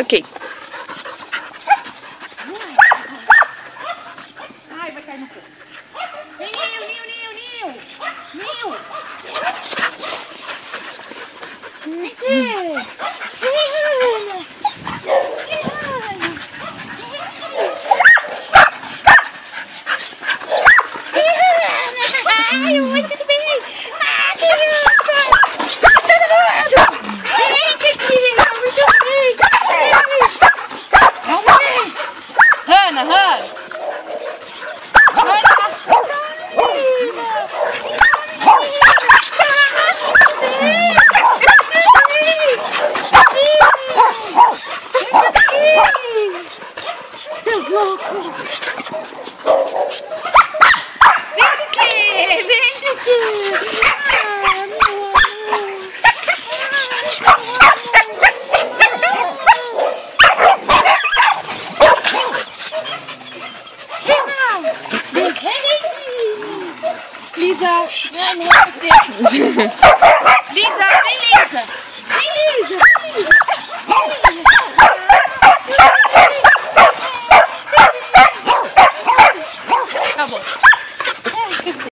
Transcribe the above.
Ok. Ai, vai cair no canto. Vem, Ninho, Ninho, Ninho, Ninho. Ninho. Seus loucos! Vem aqui! Vem aqui! Lisa, vem você. Lisa, vem Lisa. Vem Lisa, vem Lisa. Acabou. É,